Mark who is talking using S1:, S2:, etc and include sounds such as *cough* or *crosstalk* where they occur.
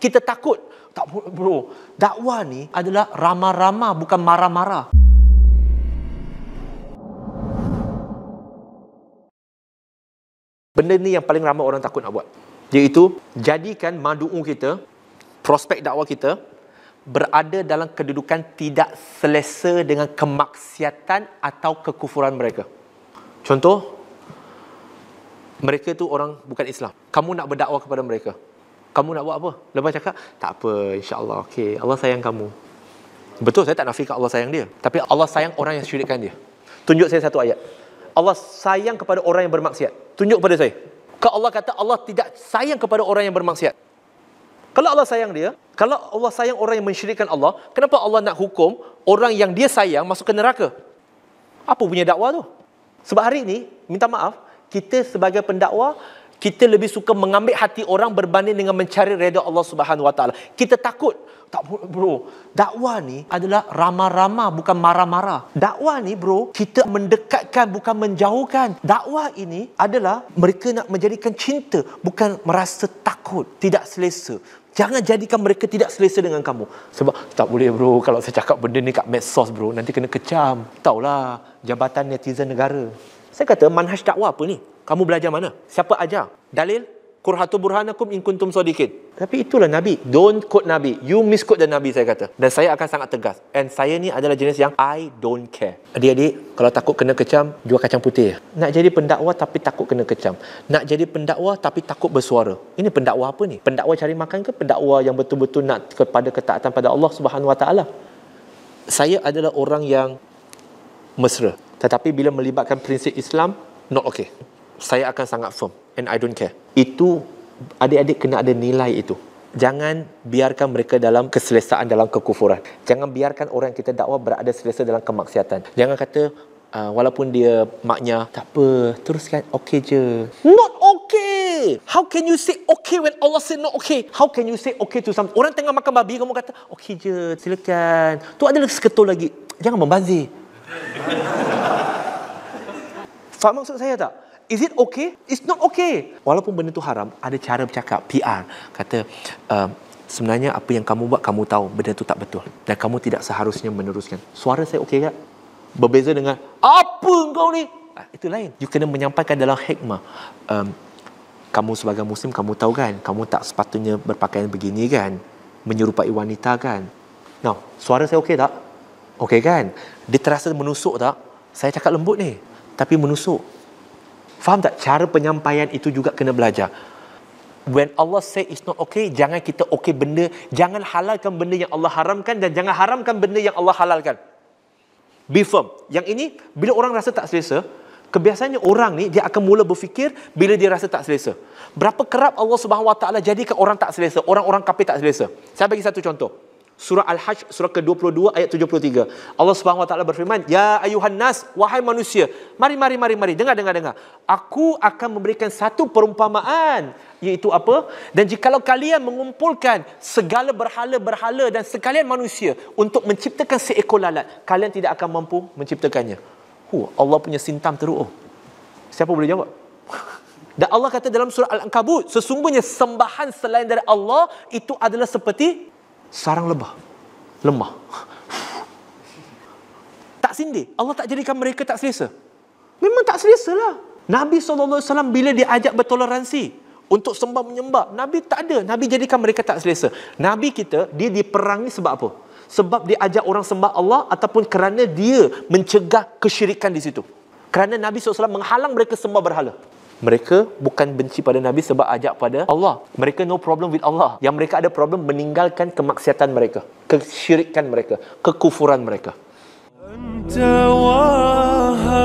S1: Kita takut. Tak bro, dakwah ni adalah ramah-ramah bukan marah-marah. Benda ni yang paling ramai orang takut nak buat. Iaitu jadikan madu'u kita, prospek dakwah kita berada dalam kedudukan tidak selesa dengan kemaksiatan atau kekufuran mereka. Contoh, mereka tu orang bukan Islam. Kamu nak berdakwah kepada mereka. Kamu nak buat apa? Lepas cakap, tak apa, insya-Allah. Okey, Allah sayang kamu. Betul, saya tak nafikan Allah sayang dia. Tapi Allah sayang orang yang syirikkan dia. Tunjuk saya satu ayat. Allah sayang kepada orang yang bermaksiat. Tunjuk kepada saya. Kalau Allah kata Allah tidak sayang kepada orang yang bermaksiat. Kalau Allah sayang dia, kalau Allah sayang orang yang mensyirikkan Allah, kenapa Allah nak hukum orang yang dia sayang masuk ke neraka? Apa punya dakwah tu? Sebab hari ini, minta maaf, kita sebagai pendakwa, kita lebih suka mengambil hati orang berbanding dengan mencari redha Allah Subhanahu Wa Taala. Kita takut tak bro, dakwah ni adalah ramah-ramah bukan marah-marah. Dakwah ni bro, kita mendekatkan bukan menjauhkan. Dakwah ini adalah mereka nak menjadikan cinta bukan merasa takut, tidak selesa. Jangan jadikan mereka tidak selesa dengan kamu. Sebab tak boleh bro, kalau saya cakap benda ni kat medsos bro, nanti kena kecam. Taulah, jabatan netizen negara. Saya kata manhaj dakwah apa ni? Kamu belajar mana? Siapa ajar? Dalil? Kurhatu burhanakum in kuntum sadiqin. Tapi itulah Nabi. Don't quote Nabi. You misquote the Nabi, saya kata. Dan saya akan sangat tegas. And saya ni adalah jenis yang I don't care. Adik-adik, kalau takut kena kecam, jual kacang putih. Nak jadi pendakwa tapi takut kena kecam. Nak jadi pendakwa tapi takut bersuara. Ini pendakwa apa ni? Pendakwa cari makan ke? Pendakwa yang betul-betul nak kepada ketaatan pada Allah Subhanahu Wa Taala. Saya adalah orang yang mesra. Tetapi bila melibatkan prinsip Islam, not okay. Saya akan sangat firm and I don't care. Itu adik-adik kena ada nilai itu. Jangan biarkan mereka dalam keselesaan dalam kekufuran. Jangan biarkan orang kita dakwa berada selesa dalam kemaksiatan. Jangan kata uh, walaupun dia maknya tak apa, teruskan okey je. Not okay. How can you say okay when Allah say not okay? How can you say okay to some orang tengah makan babi kamu kata okey je, silakan. Tu ada seketul lagi. Jangan membazir. *laughs* Faham maksud saya tak? Is it okay? It's not okay. Walaupun benda tu haram, ada cara bercakap, PR. Kata, uh, sebenarnya apa yang kamu buat, kamu tahu benda tu tak betul. Dan kamu tidak seharusnya meneruskan. Suara saya okey tak? Berbeza dengan, apa kau ni? Ah, itu lain. You kena menyampaikan dalam hikmah. Um, kamu sebagai muslim, kamu tahu kan? Kamu tak sepatutnya berpakaian begini kan? Menyerupai wanita kan? Now, suara saya okey tak? Okey kan? Dia terasa menusuk tak? Saya cakap lembut ni. Tapi menusuk. Faham tak? Cara penyampaian itu juga kena belajar. When Allah say it's not okay, jangan kita okay benda, jangan halalkan benda yang Allah haramkan dan jangan haramkan benda yang Allah halalkan. Be firm. Yang ini, bila orang rasa tak selesa, kebiasaannya orang ni, dia akan mula berfikir bila dia rasa tak selesa. Berapa kerap Allah Taala jadikan orang tak selesa, orang-orang kafir tak selesa. Saya bagi satu contoh. Surah Al-Hajj surah ke-22 ayat 73. Allah Subhanahu wa taala berfirman, "Ya ayuhan nas, wahai manusia, mari mari mari mari dengar dengar dengar. Aku akan memberikan satu perumpamaan iaitu apa? Dan jikalau kalian mengumpulkan segala berhala-berhala dan sekalian manusia untuk menciptakan seekor lalat, kalian tidak akan mampu menciptakannya." Hu, Allah punya sintam teruk. Oh. Siapa boleh jawab? *laughs* Dan Allah kata dalam surah Al-Ankabut, sesungguhnya sembahan selain dari Allah itu adalah seperti sarang lebah. Lemah. Tak sindir. Allah tak jadikan mereka tak selesa. Memang tak selesa lah. Nabi SAW bila dia ajak bertoleransi untuk sembah menyembah, Nabi tak ada. Nabi jadikan mereka tak selesa. Nabi kita, dia diperangi sebab apa? Sebab dia ajak orang sembah Allah ataupun kerana dia mencegah kesyirikan di situ. Kerana Nabi SAW menghalang mereka sembah berhala mereka bukan benci pada Nabi sebab ajak pada Allah. Mereka no problem with Allah. Yang mereka ada problem meninggalkan kemaksiatan mereka, kesyirikan mereka, kekufuran mereka. Anta wahabul